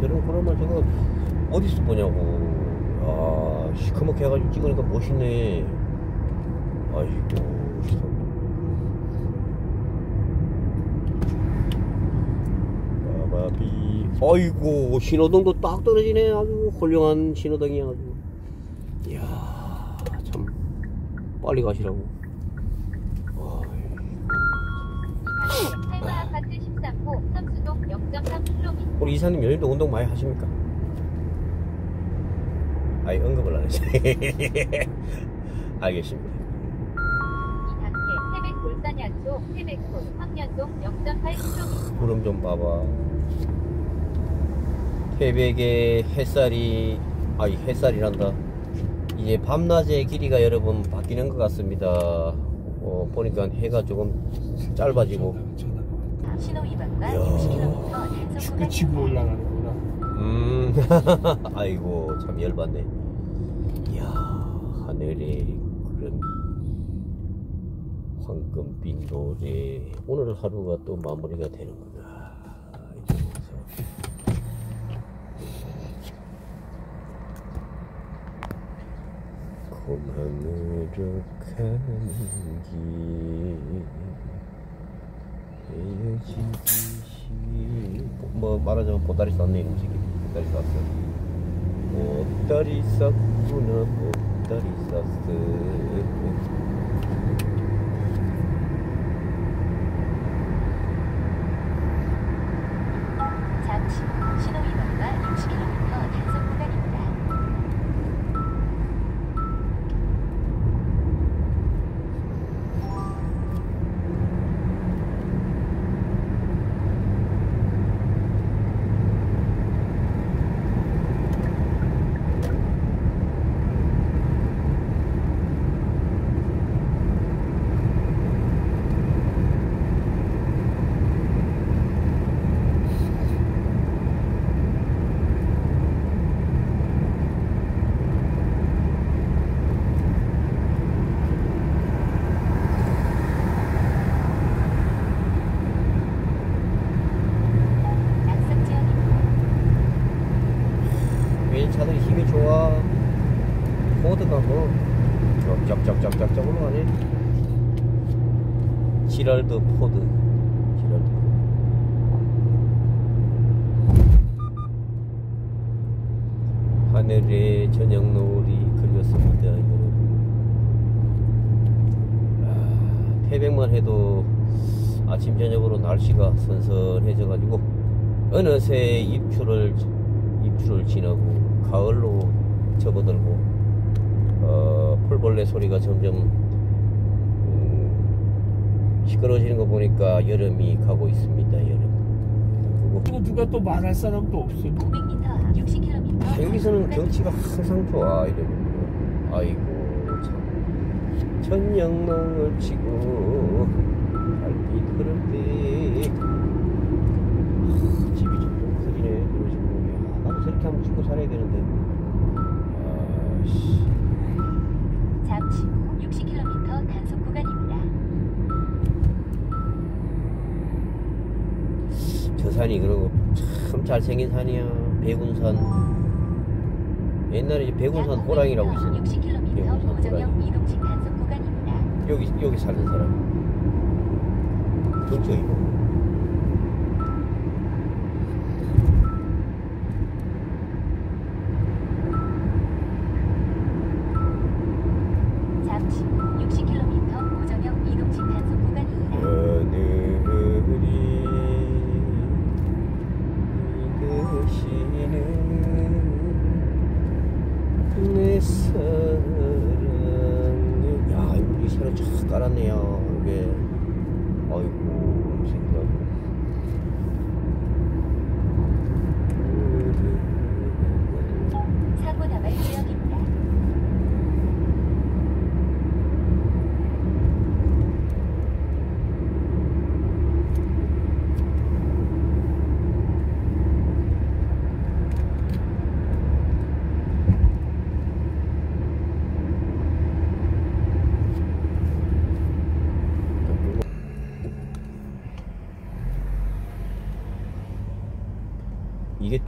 저런 코너만 저거 어디서 보냐고. 아 시커멓게 해가지고 찍으니까 멋있네. 아이고 참. 바바비. 아이고 신호등도 딱 떨어지네. 아주 훌륭한 신호등이야 아주. 이야 참. 빨리 가시라고. 우리 이사님 요즘도 운동 많이 하십니까? 아이 언급을 안 하시네 알겠습니다. 이단계 태백 돌산야초 태백골 황년동 0.8km 구름 좀 봐봐. 태백의 햇살이 아이 햇살이란다. 이제 밤낮의 길이가 여러분 바뀌는 것 같습니다. 어, 보니까 해가 조금 짧아지고 신호 위반과 이야. 60km 단속 축구 치고. 올라가는구나. 음 아이고 참 열받네 이야 하늘에 구름이 황금빛 노래 오늘 하루가 또 마무리가 되는구나 이러면서. 고만으로 가는 길 헤어지듯이 뭐 말하자면 보따리 쌌네 음식이 보따리 쌌어 보따리 쌌구나 보따리 쌌어 잠시 후 신호 위반과 60km 단속 구간입니다. 낙석 지역입니다. 왜 차들이 힘이 좋아 포드가 뭐 쫙쫙쫙쫙쫙 올라가네 지랄드 포드. 지랄드 포드. 하늘에 저녁 노을이 그렸습니다 여러분. 아, 태백만 해도 아침 저녁으로 날씨가 선선해져 가지고 어느새 입추를 입추를 지나고 가을로 접어들고 어, 풀벌레 소리가 점점 음, 시끄러지는 거 보니까 여름이 가고 있습니다 여름. 그리고 그리고 누가 또 말할 사람도 없어. 500m 앞 60km 아, 여기서는 경치가 항상 좋아 이러고. 아이고 참. 천냥농을 치고 달빛 흐를 때 아, 집이 커지네 그런 식으로 야, 나도 저렇게 한번 짓고 살아야 되는데. 아씨 산이 그러고 참 잘생긴 산이야. 백운산. 옛날에 백운산 호랑이라고 있었는데. 60km 백운산 호랑이. 여기 여기 사는 사람. 근처이고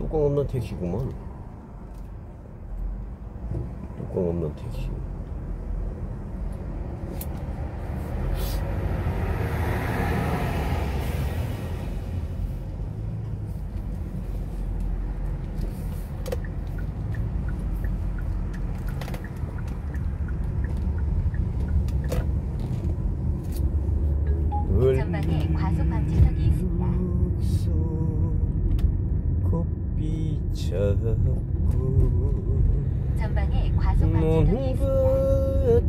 뚜껑 없는 택시구먼. 뚜껑 없는 택시. 전방에 과속 방지턱이 있습니다. 곱비 잡고 전방에 과속 방지턱이 있습니다.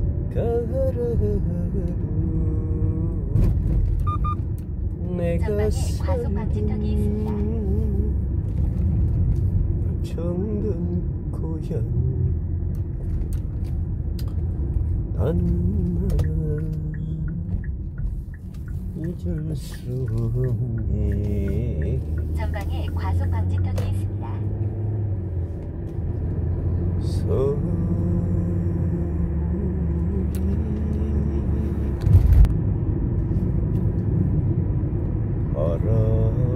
내가 전방에 과속 방지턱이 있습니다. 정든 고향 난 만 잊을 수 없네 전방에 과속 방지턱이 있습니다. 소리 바람이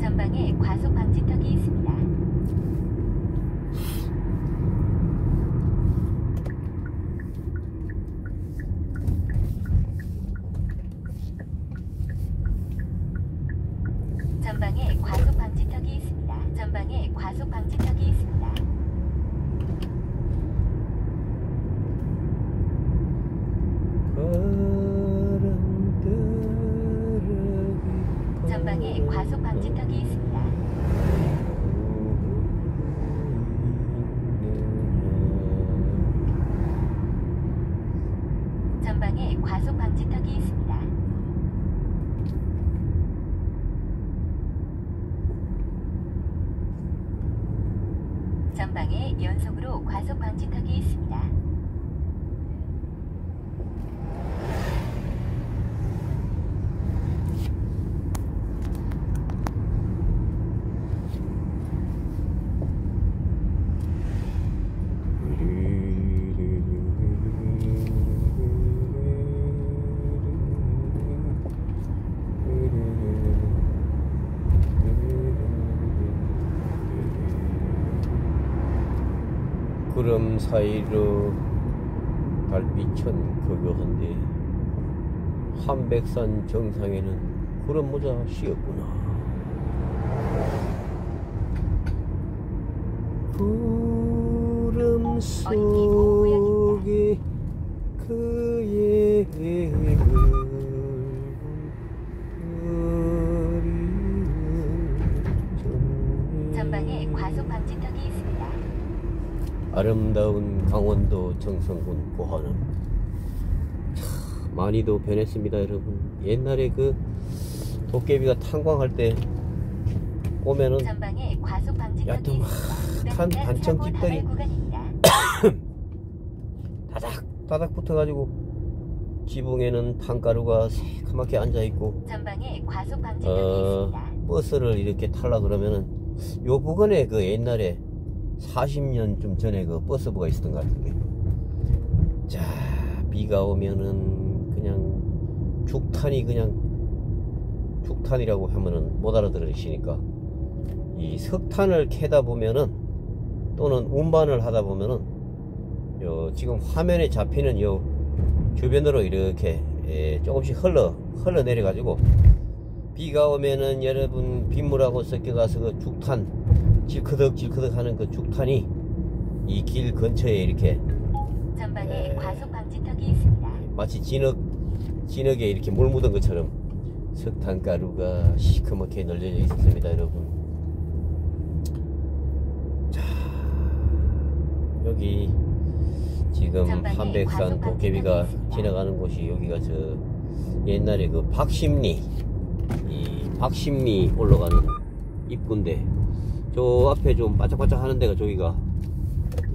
전방에 과속 방지턱이 있습니다. 전방에 과속 방지턱이 있습니다. 전방에 과속 방지턱이 있습니다. 전방에 과속 방지턱이 있습니다. 전방에 과속 방지턱이 있습니다. 전방에 연속으로 과속 방지 턱이 있습니다. 사이로 달빛은 그거한데 한백산 정상에는 구름 모자 씌었구나. 구름 속에 그의 아름다운 강원도 정선군 고하는 참 많이도 변했습니다 여러분 옛날에 그 도깨비가 탄광할 때 오면은 전방에 과속 방지턱이 얕은 있습니다. 한 단청 사고 집들이. 다닥 다닥 붙어가지고 지붕에는 탄가루가 새카맣게 앉아있고 어. 버스를 이렇게 탈라 그러면은 요 부근에 그 옛날에 40년쯤 전에 그 버스부가 있었던 것 같은데. 자 비가 오면은 그냥 죽탄이 그냥 죽탄이라고 하면은 못 알아들으시니까 이 석탄을 캐다 보면은 또는 운반을 하다 보면은 요 지금 화면에 잡히는 요 주변으로 이렇게 예, 조금씩 흘러 흘러 내려 가지고 비가 오면은 여러분 빗물하고 섞여 가서 그 죽탄 질크덕 질크덕 하는 그 죽탄이 이 길 근처에 이렇게 전방에 에. 과속 방지턱이 있습니다. 마치 진흙 진흙에 이렇게 물 묻은 것처럼 석탄 가루가 시커멓게 널려져 있었습니다 여러분 자 여기 지금 한백산 도깨비가. 지나가는 곳이 여기가 저 옛날에 그 박심리 이 박심리 올라가는 입구인데 저 앞에 좀 바짝바짝 하는 데가 저기가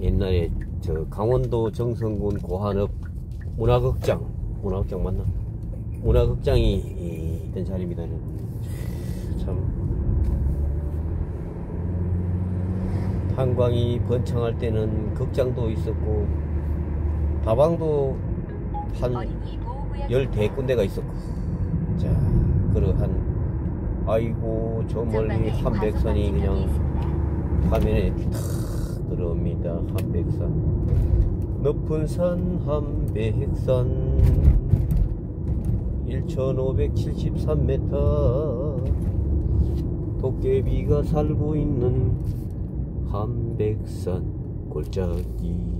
옛날에 저 강원도 정선군 고한읍 문화극장 문화극장 맞나? 문화극장이 이- 있던 자리입니다. 참 탄광이 번창할 때는 극장도 있었고 다방도 한 보호구역 열대 군데가 있었고 자 그러한 아이고 저 멀리 과속 그냥. 화면에 탁 들어옵니다. 한백산 높은 산 한백산 1573m 도깨비가 살고 있는 한백산 골짜기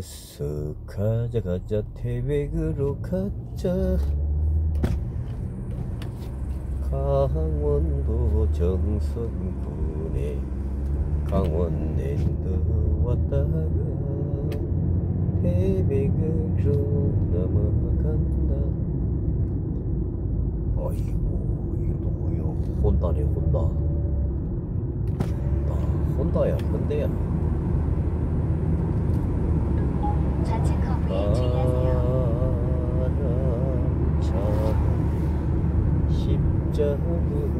어서 가자 가자 태백으로 가자. 강원도 정선군에 강원랜드 왔다가 태백으로 넘어간다. 아이고 이것도 뭐야 혼다네 혼다. 혼다. 혼다야 혼대야 좌측 커브에 주의하세요. 십자군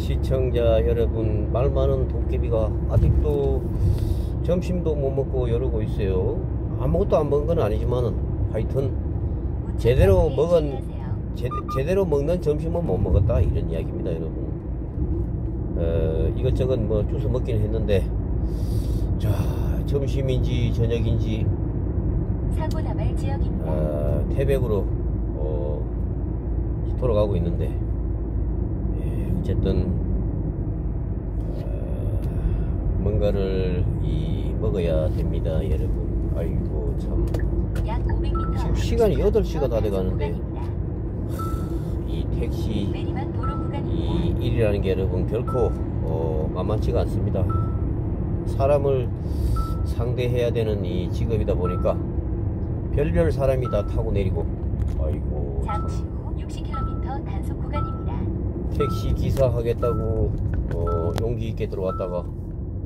시청자 여러분 말 많은 도깨비가 아직도 점심도 못 먹고 이러고 있어요 아무것도 안 먹은 건 아니지만은 하여튼 제대로 먹은-. 제, 제대로 먹는 점심은 못 먹었다 이런 이야기입니다 여러분 어, 이것저것 뭐 주워 먹긴 했는데 자 점심인지 저녁인지 사고 나발 지역입니다. 어, 태백으로 어, 돌아가고 있는데 예, 어쨌든 어, 뭔가를 이 먹어야 됩니다 여러분 아이고 참약 500m 지금 시간이 8시가 다 돼가는데. 이 택시 이. 일이라는 게 여러분 결코 어, 만만치가 않습니다. 사람을 상대해야 되는 이 직업이다 보니까 별별 사람이 다 타고 내리고 아이고 잠시 후 60km 단속 구간입니다. 택시 기사 하겠다고 어, 용기 있게 들어왔다가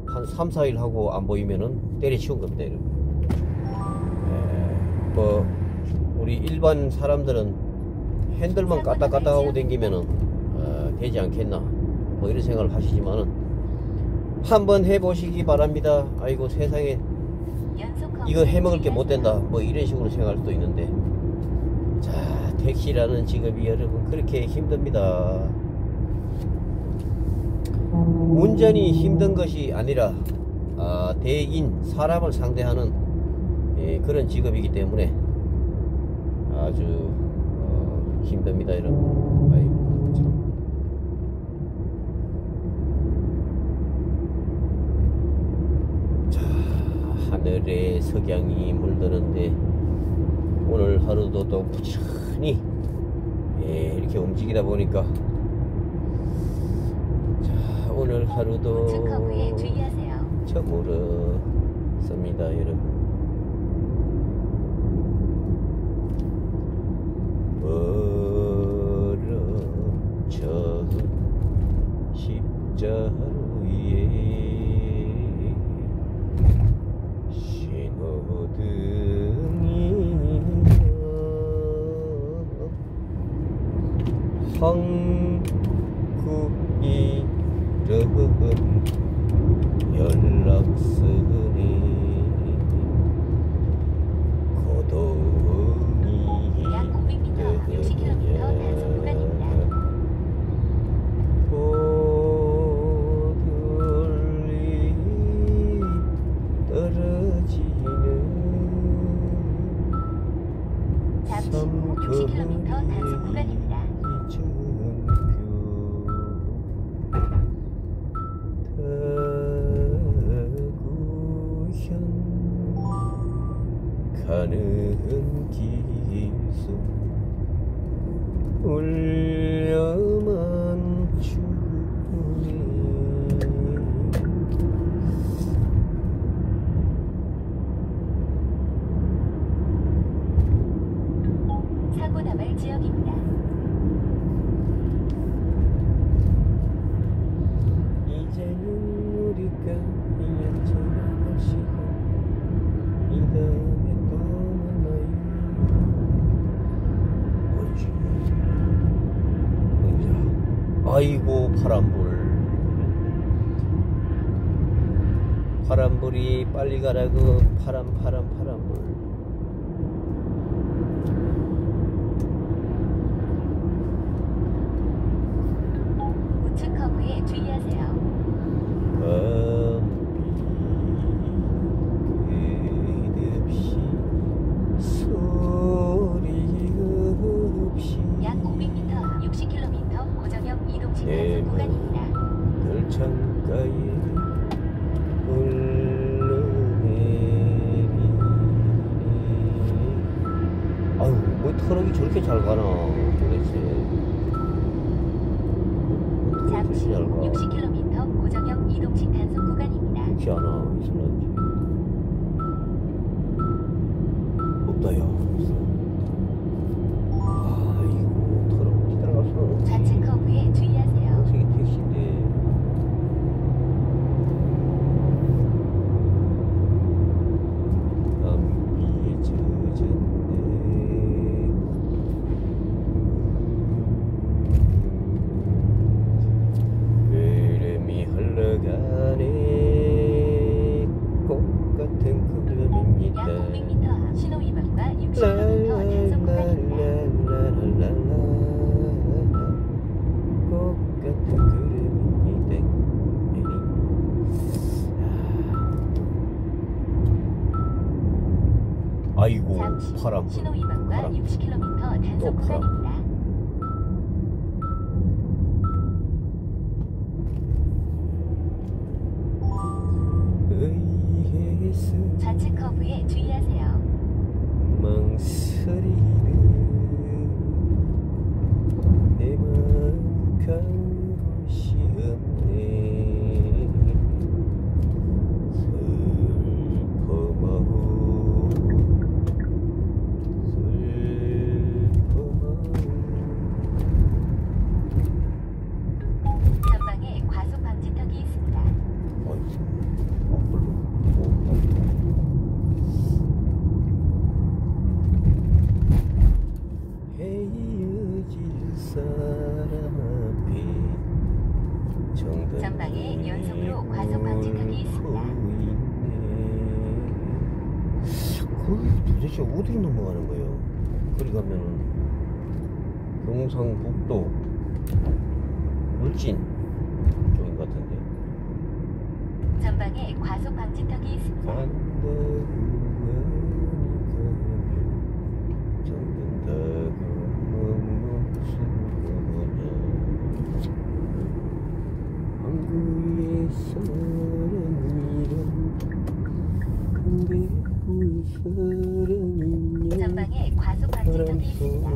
한 3, 4일 하고 안 보이면은 때려치운 겁니다 여러분. 에, 뭐 우리 일반 사람들은 핸들만 까딱까딱 하고 댕기면은 어, 되지 않겠나 뭐 이런 생각을 하시지만은 한번 해보시기 바랍니다. 아이고 세상에. 이거 해먹을 게 못 된다 뭐 이런 식으로 생각할 수도 있는데. 자 택시라는 직업이 여러분 그렇게 힘듭니다 운전이 힘든 것이 아니라 아, 대인 사람을 상대하는 예, 그런 직업이기 때문에 아주 어, 힘듭니다 여러분 아이고 참. 자 하늘에 석양이 물드는데 오늘 하루도 또 부천히 예, 이렇게 움직이다 보니까 자 오늘 하루도 우측 커브에 주의하세요. 저물었습니다 여러분 멀어져 십자루에 신호등이 한국 이 름 연락선에 가는 길속 울 아이고 파란불. 파란불이 빨리 가라고 파란 파란 파란불 뭐 트럭이 저렇게 잘 가나 도대체 가? 60km 고정형 이동식 단속 구간입니다. 않아 이슬란지 없다요 부산입니다. 좌측 커브에 주의하세요. 망설이는 내맘 가는 거예요? 거리 가면은 경상북도 울진 쪽인 것 같은데 전방에 과속 방지턱이 있습니다. 한국의 사랑이란 근데 그 사랑이면 전방에 과속 방지턱이 있습니다.